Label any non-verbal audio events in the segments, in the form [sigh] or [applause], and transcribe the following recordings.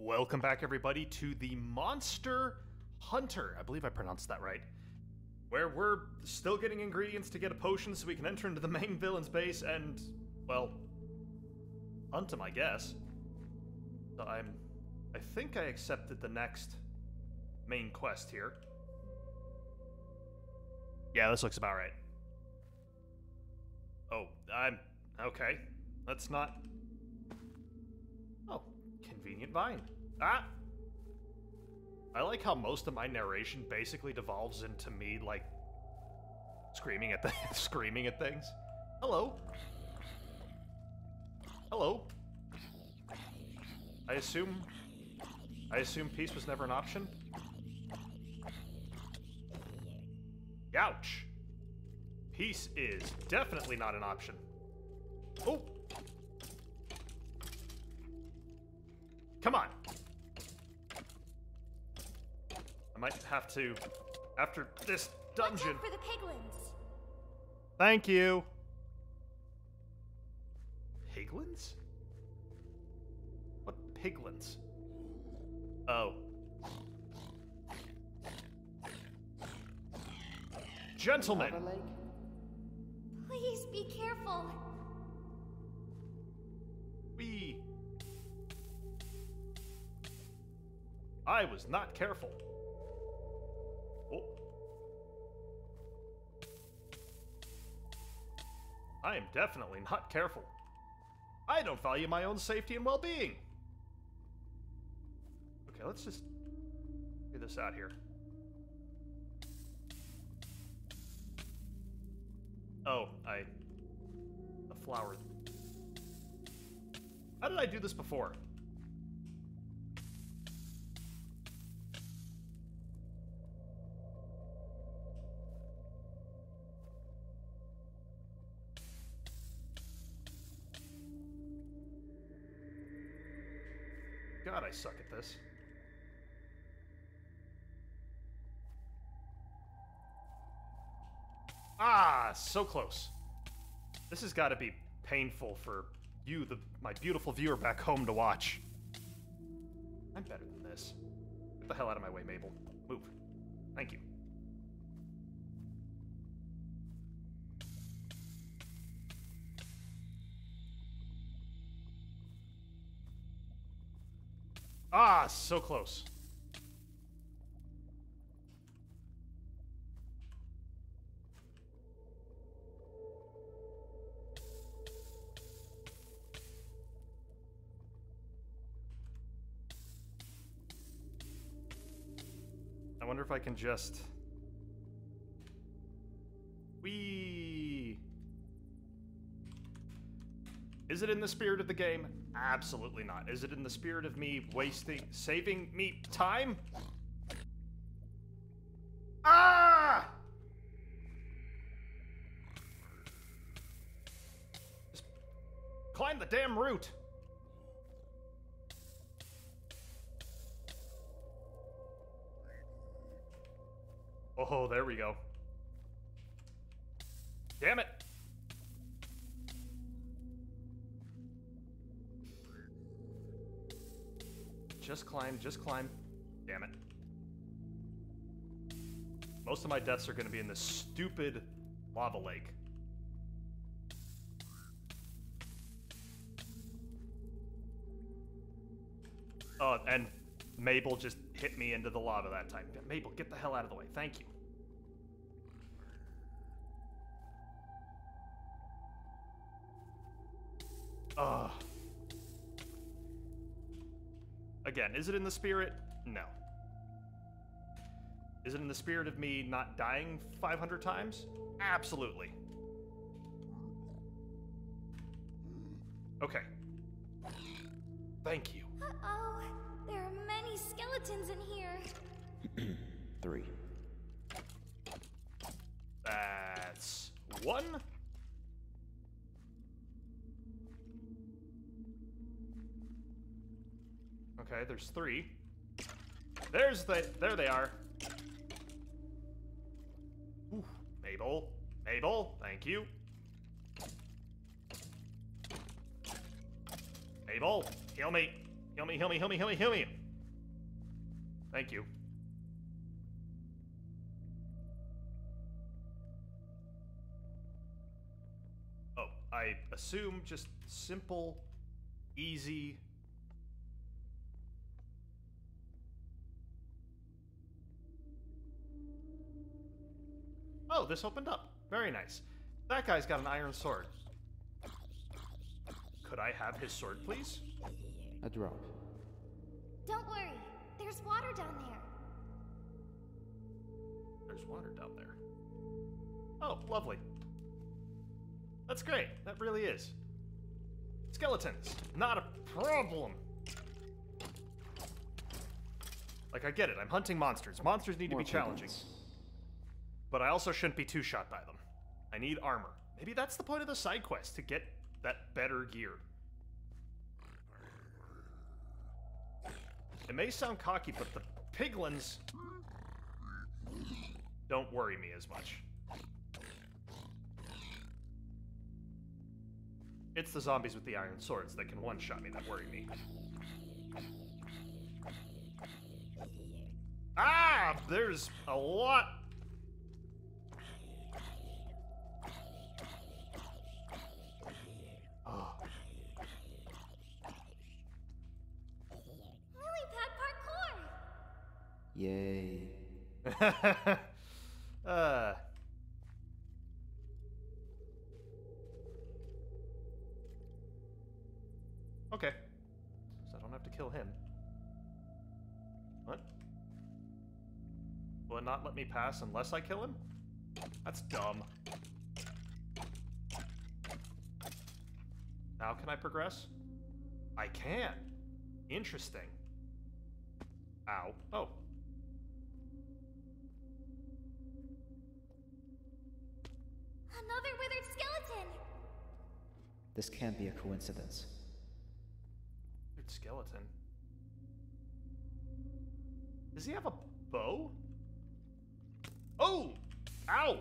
Welcome back, everybody, to the Monster Hunter. I believe I pronounced that right. Where we're still getting ingredients to get a potion so we can enter into the main villain's base and, well, hunt him, I guess. So I'm. I think I accepted the next main quest here. Yeah, this looks about right. Oh, I'm. Okay. Let's not. Convenient vine. Ah! I like how most of my narration basically devolves into me, like, screaming at the [laughs] screaming at things. Hello. Hello. I assume. I assume peace was never an option. Ouch. Peace is definitely not an option. Oh. Come on. I might have to, after this dungeon. Watch out for the piglins. Thank you. Piglins? What piglins? Oh. Gentlemen, I was not careful. Oh. I am definitely not careful. I don't value my own safety and well being. Okay, let's just figure this out here. Oh, I. The flower. How did I do this before? This. Ah, so close. This has got to be painful for you, the my beautiful viewer back home, to watch. I'm better than this. Get the hell out of my way, Mabel. Move. Thank you. Ah, so close. I wonder if I can just. Is it in the spirit of the game? Absolutely not. Is it in the spirit of me wasting, saving me time? Ah! Just climb the damn root. Oh, there we go. Just climb, just climb. Damn it. Most of my deaths are going to be in this stupid lava lake. Oh, and Mabel just hit me into the lava that time. Mabel, get the hell out of the way. Thank you. Ugh. Again, is it in the spirit? No. Is it in the spirit of me not dying 500 times? Absolutely. Okay. Thank you. Uh-oh. There are many skeletons in here. [clears throat] Three. That's one. Okay, there's three. There's the. There they are. Ooh, Mabel. Mabel, thank you. Mabel, heal me. Heal me, heal me, heal me, heal me, heal me! Thank you. Oh, I assume just simple, easy. This opened up. Very nice. That guy's got an iron sword. Could I have his sword, please? A drop. Don't worry, there's water down there. There's water down there. Oh, lovely. That's great. That really is. Skeletons, not a problem. Like, I get it. I'm hunting monsters. Monsters need More to be challenging. But I also shouldn't be too shot by them. I need armor. Maybe that's the point of the side quest, to get that better gear. It may sound cocky, but the piglins don't worry me as much. It's the zombies with the iron swords that can one-shot me that worry me. Ah! There's a lot Yay. [laughs] uh. Okay. So I don't have to kill him. What? Will it not let me pass unless I kill him? That's dumb. Now can I progress? I can. Interesting. Ow. Oh. Another withered skeleton! This can't be a coincidence. Weird skeleton. Does he have a bow? Oh! Ow!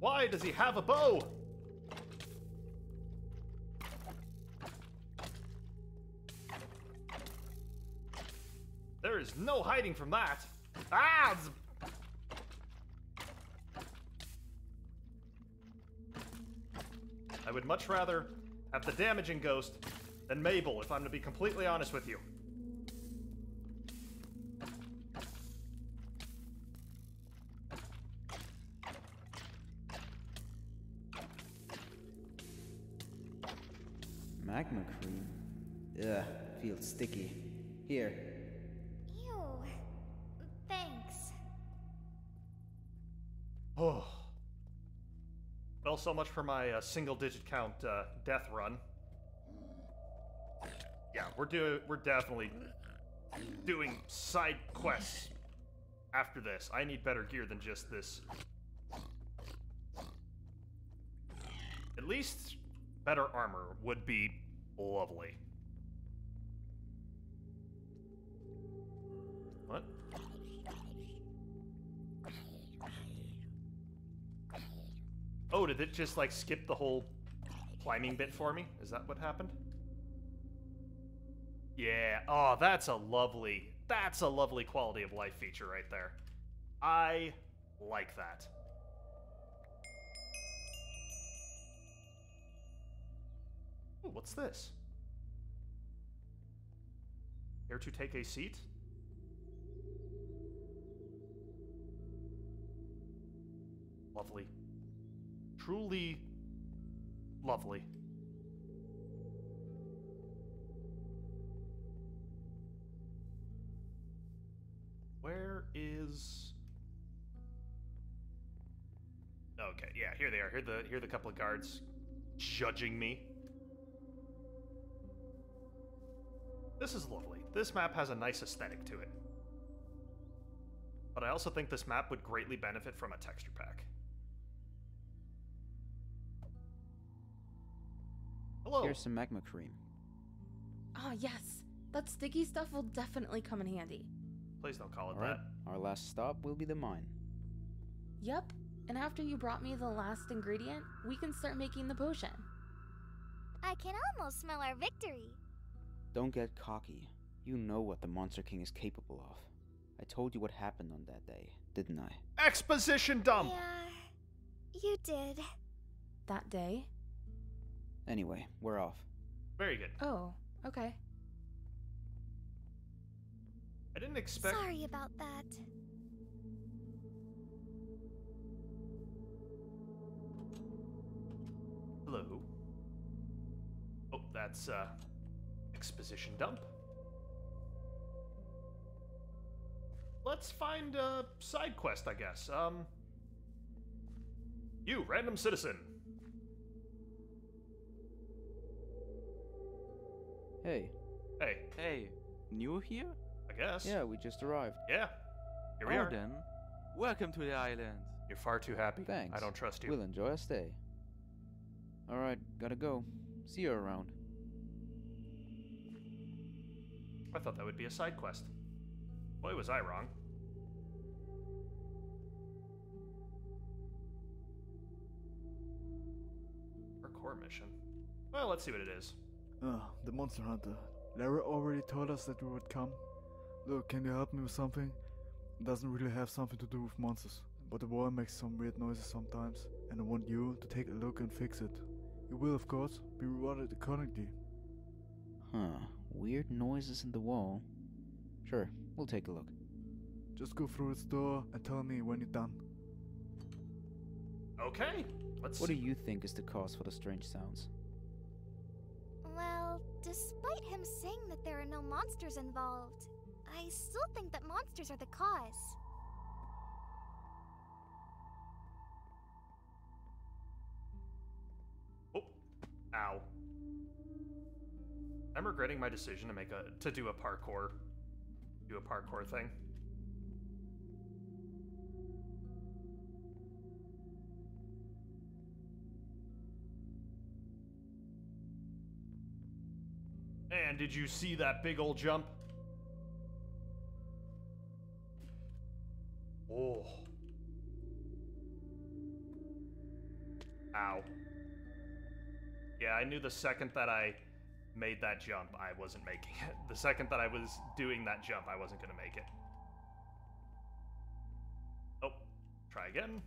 Why does he have a bow? There is no hiding from that. Ah! I would much rather have the damaging ghost than Mabel, if I'm to be completely honest with you. So much for my uh, single-digit count uh, death run. Yeah, we're doing. We're definitely doing side quests after this. I need better gear than just this. At least better armor would be lovely. Did it just like skip the whole climbing bit for me? Is that what happened? Yeah. Oh, that's a lovely, that's a lovely quality of life feature right there. I like that. Ooh, what's this? Here to take a seat? Lovely. Truly lovely. Where is Okay, yeah, here they are. Here the here the couple of guards judging me. This is lovely. This map has a nice aesthetic to it. But I also think this map would greatly benefit from a texture pack. Hello. here's some magma cream. Ah, yes. That sticky stuff will definitely come in handy. Please don't call it Alright, that. our last stop will be the mine. Yep. And after you brought me the last ingredient, we can start making the potion. I can almost smell our victory. Don't get cocky. You know what the Monster King is capable of. I told you what happened on that day, didn't I? Exposition dump! Yeah, you did. That day? Anyway, we're off. Very good. Oh, okay. I didn't expect. Sorry about that. Hello. Oh, that's, uh. Exposition dump. Let's find a side quest, I guess. Um. You, random citizen. Hey. Hey, Hey, new here? I guess. Yeah, we just arrived. Yeah. Here we oh, are. then. Welcome to the island. You're far too happy. Thanks. I don't trust you. We'll enjoy our stay. Alright, gotta go. See you around. I thought that would be a side quest. Boy, was I wrong. Our core mission. Well, let's see what it is. Ah, the monster hunter. Lara already told us that we would come. Look, can you help me with something? It doesn't really have something to do with monsters, but the wall makes some weird noises sometimes, and I want you to take a look and fix it. You will, of course, be rewarded accordingly. Huh. Weird noises in the wall. Sure, we'll take a look. Just go through this door and tell me when you're done. Okay, let's. What do you think is the cause for the strange sounds? Despite him saying that there are no monsters involved, I still think that monsters are the cause. Oh, ow. I'm regretting my decision to make a to do a parkour, do a parkour thing. Did you see that big old jump? Oh. Ow. Yeah, I knew the second that I made that jump, I wasn't making it. The second that I was doing that jump, I wasn't going to make it. Oh, try again.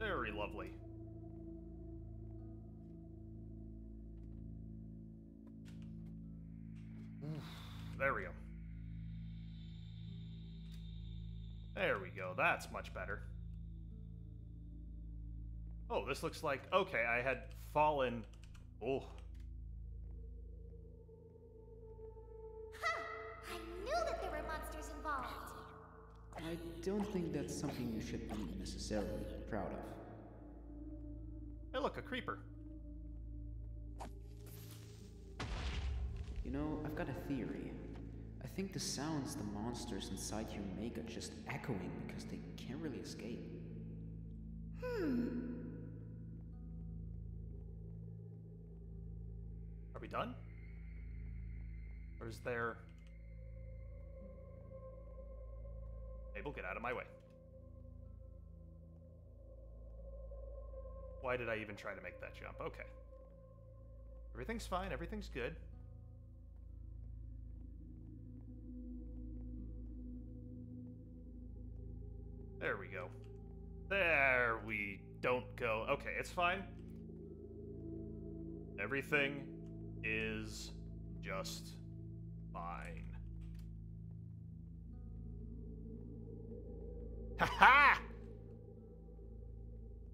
Very lovely. There we go. There we go. That's much better. Oh, this looks like... Okay, I had fallen... Oh. Ha! I knew that there were monsters involved. I don't think that's something you should be necessarily proud of. Hey, look, a creeper. You know, I've got a theory. I think the sounds the monsters inside you make are just echoing because they can't really escape. Hmm. Are we done? Or is there... Mabel, get out of my way. Why did I even try to make that jump? Okay. Everything's fine, everything's good. There we go. There we don't go. Okay, it's fine. Everything is just fine. Ha ha!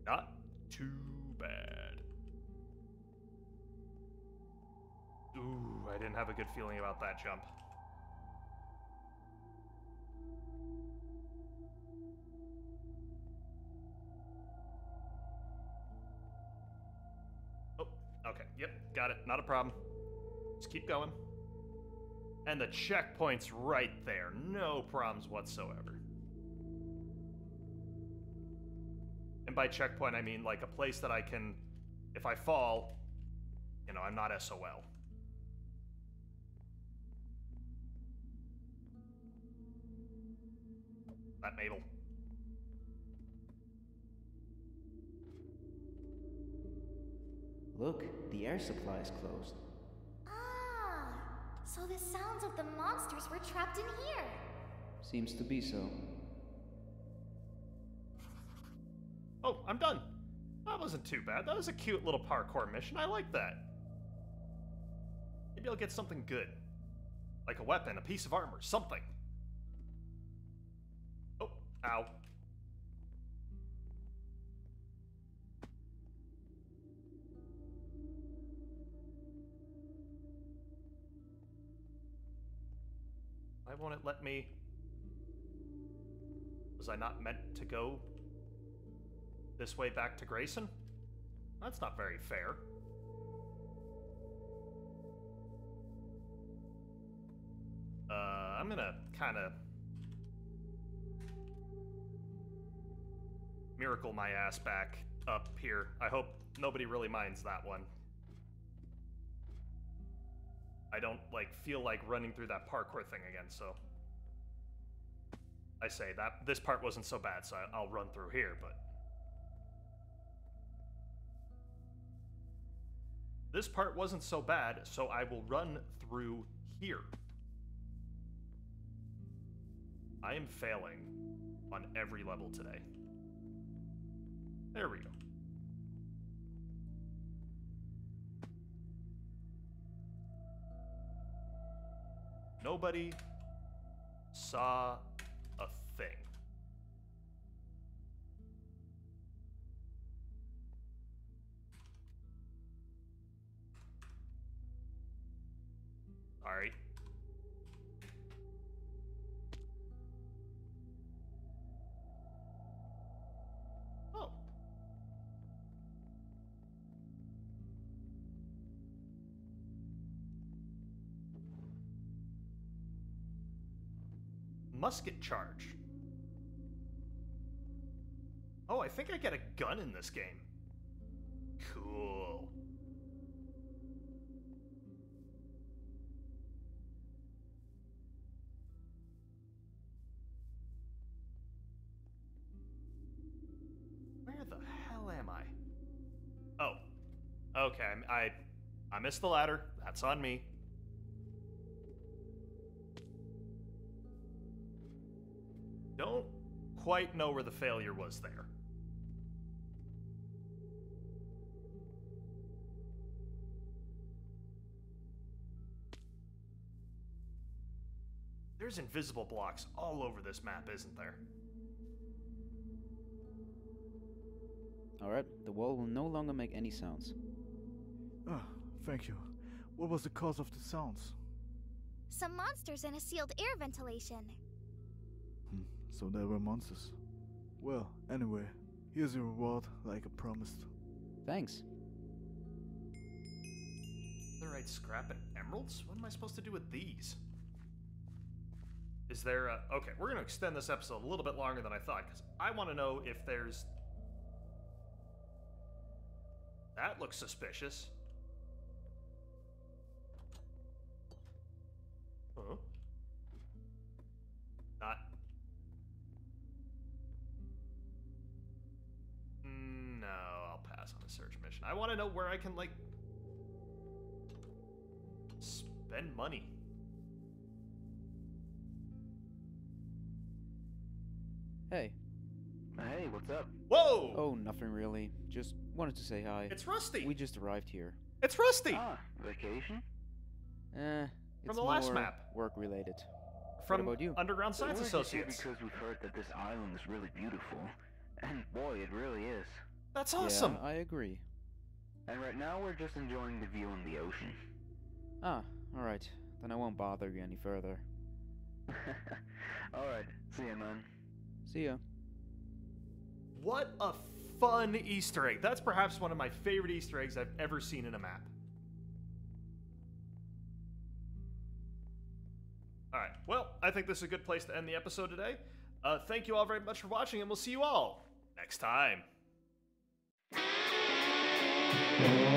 Not too bad. Ooh, I didn't have a good feeling about that jump. Yep, got it. Not a problem. Just keep going. And the checkpoint's right there. No problems whatsoever. And by checkpoint, I mean like a place that I can, if I fall, you know, I'm not SOL. That Mabel. Look, the air supply is closed. Ah, so the sounds of the monsters were trapped in here. Seems to be so. Oh, I'm done. That wasn't too bad. That was a cute little parkour mission. I like that. Maybe I'll get something good. Like a weapon, a piece of armor, something. Oh, ow. It let me? Was I not meant to go this way back to Grayson? That's not very fair. Uh, I'm gonna kind of miracle my ass back up here. I hope nobody really minds that one. I don't like feel like running through that parkour thing again, so I say that this part wasn't so bad, so I'll run through here, but this part wasn't so bad, so I will run through here. I am failing on every level today. There we go. Nobody saw Musket charge. Oh, I think I get a gun in this game. Cool. Where the hell am I? Oh. Okay, I I, missed the ladder. That's on me. Quite know where the failure was there. There's invisible blocks all over this map, isn't there? Alright, the wall will no longer make any sounds. Ah, thank you. What was the cause of the sounds? Some monsters in a sealed air ventilation. So there were monsters. Well, anyway, here's your reward, like I promised. Thanks. Alright, scrap and emeralds? What am I supposed to do with these? Is there a. Okay, we're going to extend this episode a little bit longer than I thought, because I want to know if there's. That looks suspicious. Want to know where I can, like, spend money. Hey. Hey, what's up? Whoa! Oh, nothing really. Just wanted to say hi. It's Rusty. We just arrived here. It's Rusty Ah, vacation? Eh, it's the last map. work related. from about you? Underground Science just Associates. because we've heard that this island is really beautiful. And boy, it really is. That's awesome. Yeah, I agree. And right now we're just enjoying the view on the ocean. Ah, alright. Then I won't bother you any further. [laughs] Alright, see ya, man. See ya. What a fun Easter egg. That's perhaps one of my favorite Easter eggs I've ever seen in a map. Alright, well, I think this is a good place to end the episode today. Uh, thank you all very much for watching, and we'll see you all next time. Thank you.